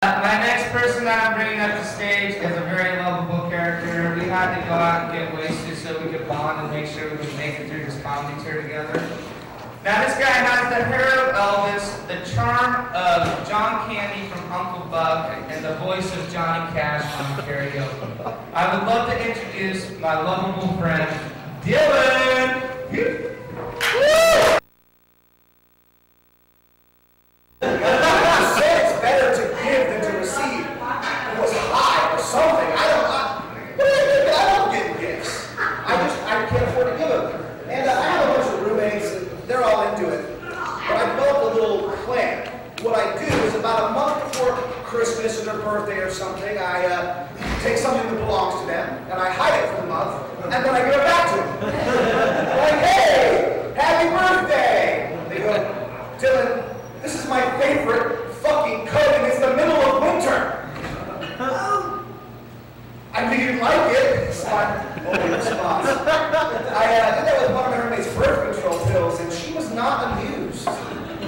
My next person that I'm bringing up to stage is a very lovable character. We had to go out and get wasted so we could bond and make sure we could make it through this comedy tour together. Now this guy has the hair of Elvis, the charm of John Candy from Uncle Buck, and the voice of Johnny Cash on karaoke. I would love to introduce my lovable friend, Dylan. said it's better to give than to receive. It was high or something. I don't. I, what do I do? I don't get gifts. I just I can't afford to give them. And uh, I have a bunch of roommates, and they're all into it. But I developed a little plan. What I do is about a month before Christmas or their birthday or something, I uh, take something that belongs to them and I hide it for the month, and then I give it back to them. like, hey, happy birthday! They go, Dylan, this is my favorite fucking coat, and it's the middle of winter. I knew you'd like it. It's my only response. I uh, did that with one of my roommate's birth control pills, and she was not amused.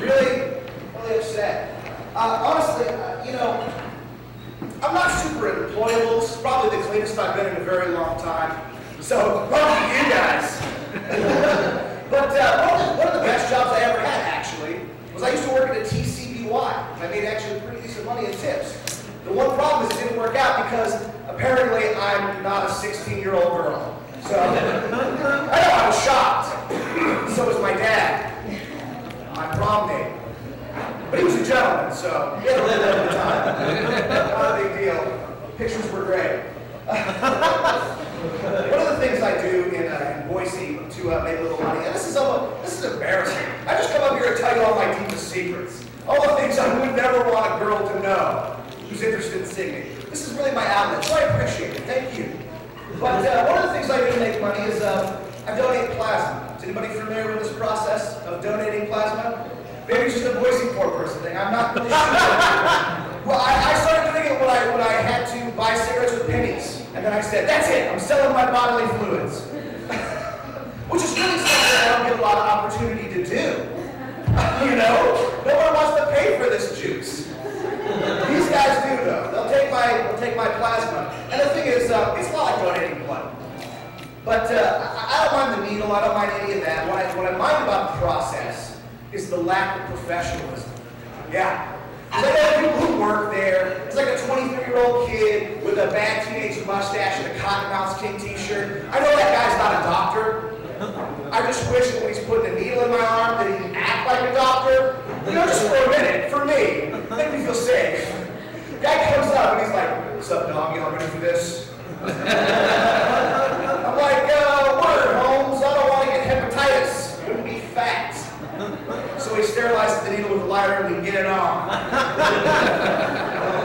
Really, really upset. Uh, honestly, uh, you know, I'm not super employable. This is I've been in a very long time. So, lucky you guys. but uh, one, of the, one of the best jobs I ever had, actually, was I used to work at a TCBY. I made actually pretty decent money in tips. The one problem is it didn't work out because apparently I'm not a 16-year-old girl. So, I know I was shocked. So was my dad. My prom date. But he was a gentleman, so he had a little bit of time. Not a big deal. Pictures were great. One of the things I do in, uh, in Boise to uh, make a little money, and this is almost, this is embarrassing. I just come up here and tell you all my deepest secrets. All the things I would never want a girl to know who's interested in singing. This is really my outlet, so I appreciate it. Thank you. But uh, one of the things I do to make money is uh, I donate plasma. Is anybody familiar with this process of donating plasma? Maybe it's just a Boise poor person thing. I'm not really sure. well, I, I started doing it when I, when I had to buy cigarettes with pennies. And then I said, that's it, I'm selling my bodily fluids. Which is really something I don't get a lot of opportunity to do. you know? No one wants to pay for this juice. These guys do though. They'll take my they'll take my plasma. And the thing is, uh, it's not like donating blood. But uh, I, I don't mind the needle. I don't mind any of that. What I, what I mind about the process is the lack of professionalism. Yeah. There's like people who work there. It's like a 23-year-old kid with a bad teenage mustache and a Cottonmouths King t-shirt. I know that guy's not a doctor. I just wish when he's putting a needle in my arm that he'd act like a doctor. You know, just for a minute, for me. Make me feel safe. Guy comes up and he's like, what's up, dog? You ready for this? And we get it on. oh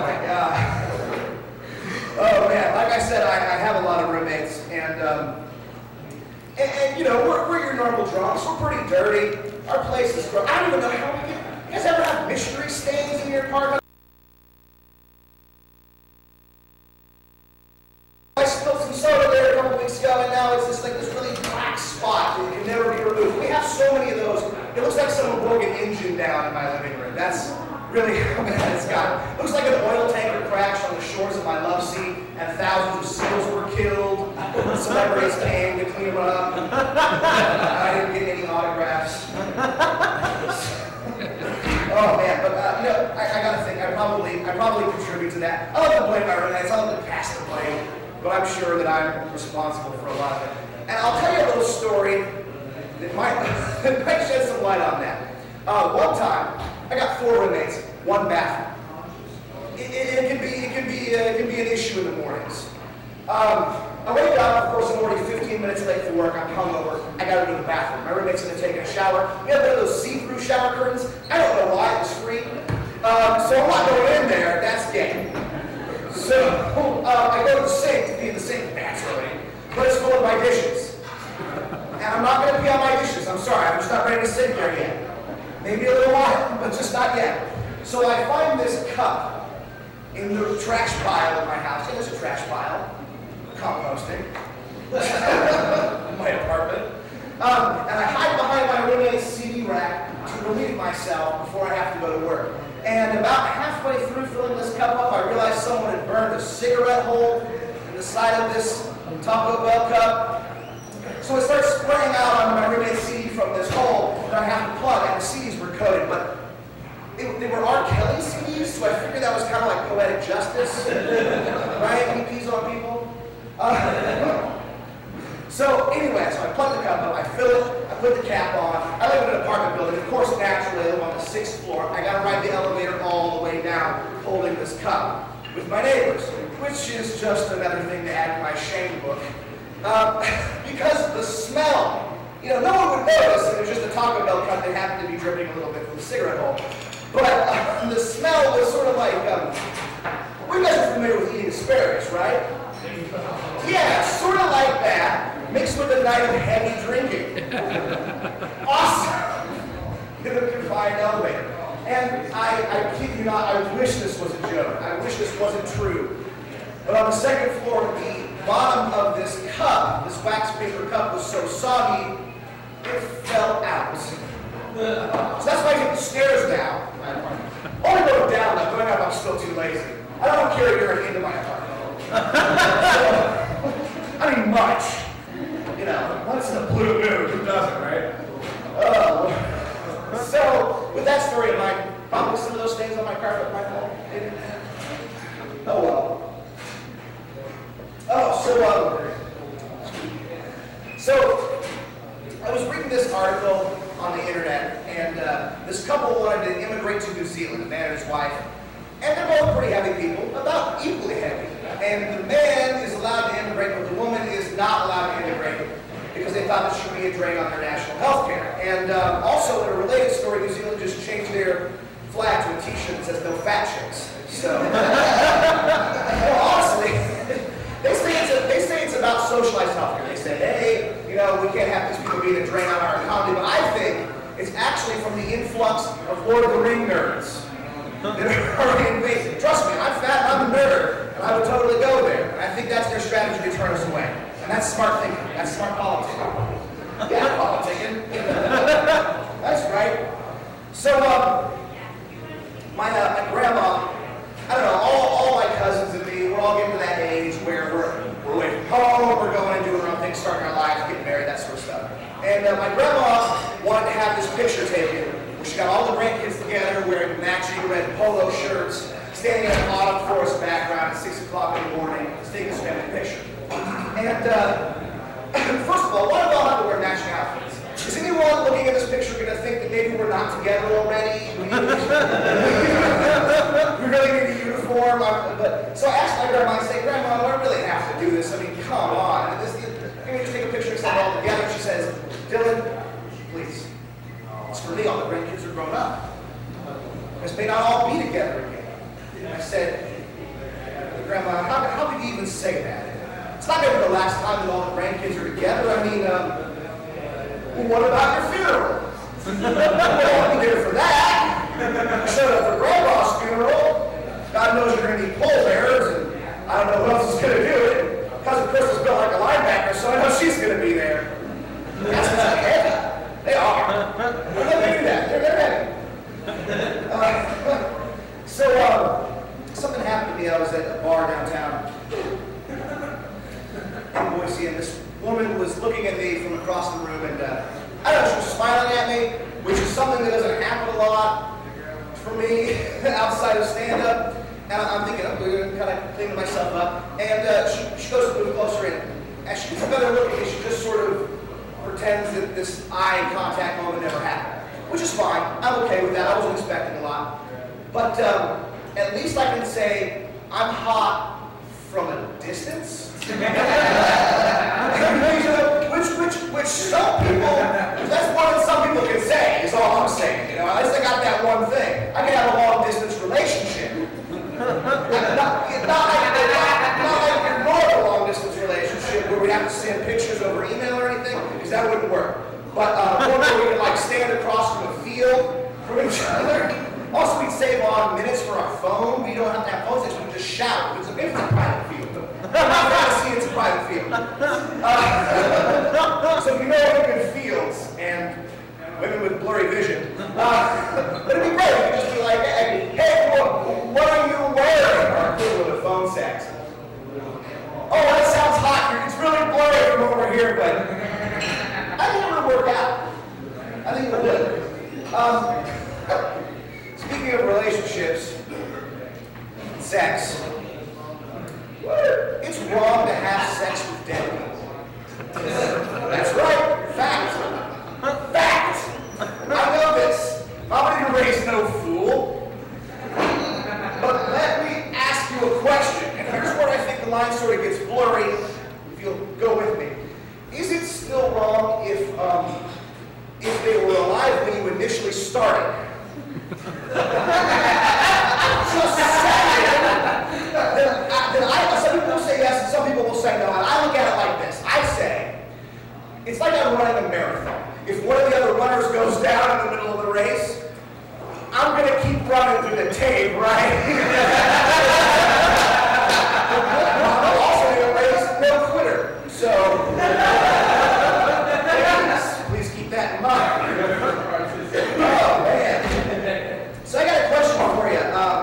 my God. Oh man, like I said, I, I have a lot of roommates and, um, and, and, you know, we're, we're your normal drunks. We're pretty dirty. Our place is gross. I don't even know how we get. You guys ever have mystery stains in your apartment? I spilled some soda there a couple weeks ago, and now it's just like this really black spot that can never be removed. We have so many of those. It looks like broke an engine down in my living room. That's really how bad it's got. It looks like an oil tanker crashed on the shores of my love seat, and thousands of seals were killed. Celebrities came to clean them up. I didn't get any autographs. Oh man, but uh, you know, I, I, gotta think. I probably, I probably contribute to that. I love to blame my roommates. I love to pass the blame, but I'm sure that I'm responsible for a lot of it. And I'll tell you a little story that might, that might shed some light on that. Uh, one time, I got four roommates, one bathroom. It, it, it can be, it can be, uh, it can be an issue in the mornings. Um, I wake up, of course, I'm already 15 minutes late for work. I'm hungover. I gotta go to the bathroom. My roommate's gonna take a shower. We have one of those see-through shower curtains. I don't know why it was free. Um, so I'm not going in there. That's gay. So uh, I go to the sink to be in the sink naturally, but it's full of my dishes. And I'm not gonna pee on my dishes. I'm sorry. I'm just not ready to sit there yet. Maybe a little while, but just not yet. So I find this cup in the trash pile of my house. Yeah, there's a trash pile composting in my apartment. Um, and I hide behind my roommate's CD rack to relieve myself before I have to go to work. And about halfway through filling this cup up, I realized someone had burned a cigarette hole in the side of this Taco Bell cup. So it starts spraying out onto my roommate's CD from this hole that I have to plug, and the but they, were R. Kelly CDs, so I figured that was kind of like poetic justice, right? He pees on people. Uh, so anyway, so I plug the cup up, I fill it, I put the cap on. I live in an apartment building. Of course, naturally, I live on the sixth floor. I got to ride the elevator all the way down, holding this cup with my neighbors, which is just another thing to add to my shame book. Um, because the smell, you know, no one would notice it was just a Taco Bell cup that happened to be dripping a little bit from the cigarette hole. But uh, the smell was sort of like, um, you guys are familiar with eating asparagus, right? Yeah, sort of like that, mixed with a night of heavy drinking. awesome! In the confined elevator. And I, I kid you not, I wish this was a joke. I wish this wasn't true. But on the second floor, the bottom of this cup, this wax paper cup, was so soggy, it fell out. So that's why I take the stairs down. Only go down, but going up, I'm still too lazy. I don't want to carry her into my apartment. I mean, much. You know, once in a blue moon, who doesn't, right? Oh. So, with that story in mind, probably some of those stains on my carpet might fall. Oh well. Oh, so, um, so, I was reading this article on the internet, and uh, this couple wanted to immigrate to New Zealand, a man and his wife, and they're both pretty heavy people, about equally heavy. And the man is allowed to immigrate, but the woman is not allowed to immigrate because they thought that should be a drain on their national health care. And um, also, in a related story, New Zealand just changed their flag to a t-shirt that says no fat chicks. So, honestly, they say, it's a, they say it's about socialized healthcare. They say, hey, you know, we can't have these people being a drain on our economy, but I think it's actually from the influx of Lord of the Ring nerds. that are invasive. Trust me, I'm fat, I'm a nerd, and I would totally go there. And I think that's their strategy to turn us away. And that's smart thinking. That's smart politics. Yeah, politicking. that's right. So, um, my, uh, my grandma, I don't know, all, all my cousins and me, we're all getting to that age where we're, we're away from home, we're going and doing our own thing, starting our lives, getting married, that sort of stuff. And uh, my grandma wanted to have this picture taken where she got all the grandkids together wearing matching red polo shirts, standing in an autumn forest background at 6 o'clock in the morning, taking this family picture. And uh, first of all, why do we all have to wear matching outfits? Is anyone looking at this picture going to think that maybe we're not together already? We, really need a uniform. But, so I asked my grandma, I say, Grandma, do I really have to do this? I mean, come on. This, can we just take a picture and send it all together? She says, Dylan, please. It's for me. All the grandkids are grown up. This may not all be together again. I said, Grandma, how, how could you even say that? It's not be the last time that all the grandkids are together. I mean, um, well, what about your funeral? well, I'll be there for that. I showed up for Grandma's funeral. God knows you're going to need pallbearers, and I don't know who else is going to do it. Cousin Crystal's built like a linebacker, so I know she's going to be there. That's what's heavy. They are. Why do they do that? They're, they're heavy. Uh, so, um, something happened to me. I was at a bar downtown in Boise, and this woman was looking at me from across the room, and uh, I don't know, she was smiling at me, which is something that doesn't happen a lot for me outside of stand-up. And I'm thinking, I'm going to kind of clean myself up. And uh, she, she goes to move closer in. As she gets a better look at me, she just sort of pretends that this eye contact moment never happened. Which is fine. I'm okay with that. I wasn't expecting a lot. But um, at least I can say I'm hot from a distance. which, which, which some people, that's one that some people can say, is all I'm saying. You know, at least I got that one thing. I can have a long distance relationship. not, not, not, like, not, not like your normal long distance relationship where we have to send pictures over email or anything, because that wouldn't work. But uh, one where we can like stand across from a field from each other. Also, we'd save on minutes for our phone. We don't have to have phone. We can just shout. It's a, it's a private field. Fantasy, it's a private field. Uh, so if you know open fields and women with blurry vision, uh, but it'd be great. We could just be like, hey, hey what, what over here, but I think it would work out. I think it would. Um, speaking of relationships, sex. It's wrong to have sex with dead people. That's right. Fact. Fact. I know this. I didn't raise no fool. But let me ask you a question. And here's where I think the line sort of gets blurry, if you'll go with me. Is it still wrong if, um, if they were alive when you initially started? Runners goes down in the middle of the race, I'm gonna keep running through the tape, right? I'm also in a race, no quitter. So, please, please keep that in mind. Oh, man. So I got a question for you. Um,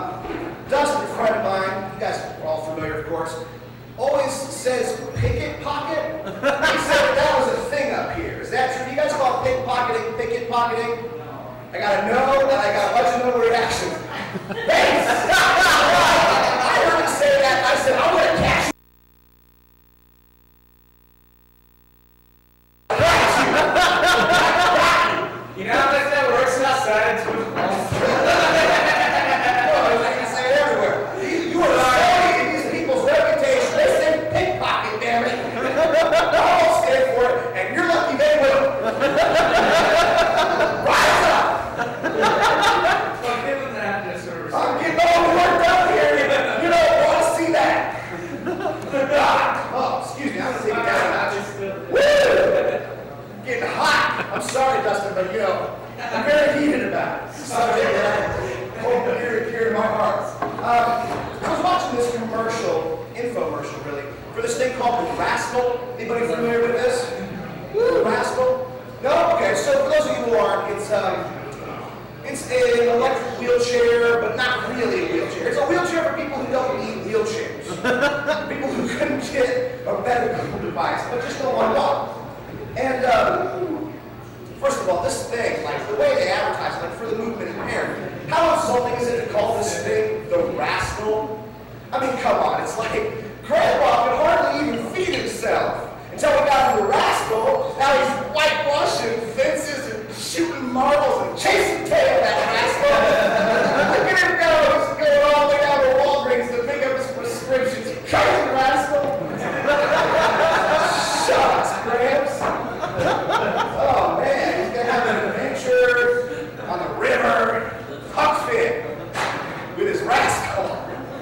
Dustin, a friend of mine, you guys are all familiar, of course, always says picket pocket. He said that was a thing up here. Is that true? Do you guys call it pickpocketing, picket pocketing? I got a no, and I got a bunch of no reactions. Thanks! I heard him say that, I said, I'm gonna catch you. You know how much that works outside to No, I can say it everywhere. You, you are sullying these people's reputation. They say pickpocket, damn it. I'll stand for it, and you're lucky they will. Rise up! Well, give them that just sort of. I'm getting all worked up here. You don't want to see that. God. Oh, excuse me. I'm gonna take it down a notch. Woo! Getting hot. I'm sorry, Dustin, but you know, I'm very heated about it. Something that I hold near and dear to my heart. Um, I was watching this commercial, infomercial really, for this thing called the Rascal. Anybody familiar with this? The Rascal? No? Okay, so for those of you who aren't, it's um, it's an electric wheelchair, but not really a wheelchair. It's a wheelchair for people who don't need wheelchairs. people who couldn't get a medical device, but just don't want to walk. And um, first of all, this thing, like the way they advertise it, like for the movement impaired, how insulting is it to call this thing the rascal? I mean, come on, it's like Grandpa could hardly himself until we got him the rascal. Now he's whitewashing fences and shooting marbles and chasing tail that rascal. Look at him go, he's going all the way down to Walgreens to pick up his prescriptions. Crazy rascal. Shucks, Gramps. Oh man, he's gonna have an adventure on the river, Huck Finn, with his rascal.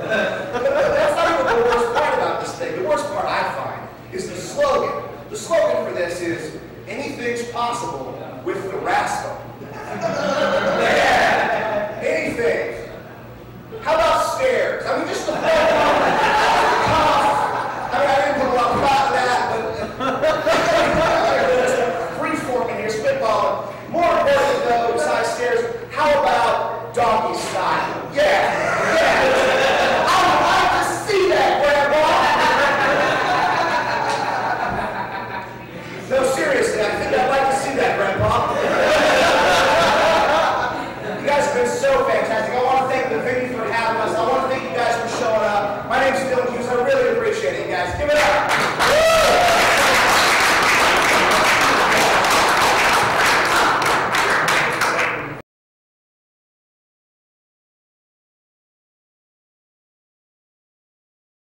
But that's not even the worst part about this thing. The worst part I find is the slogan. The slogan for this is anything's possible with the rascal.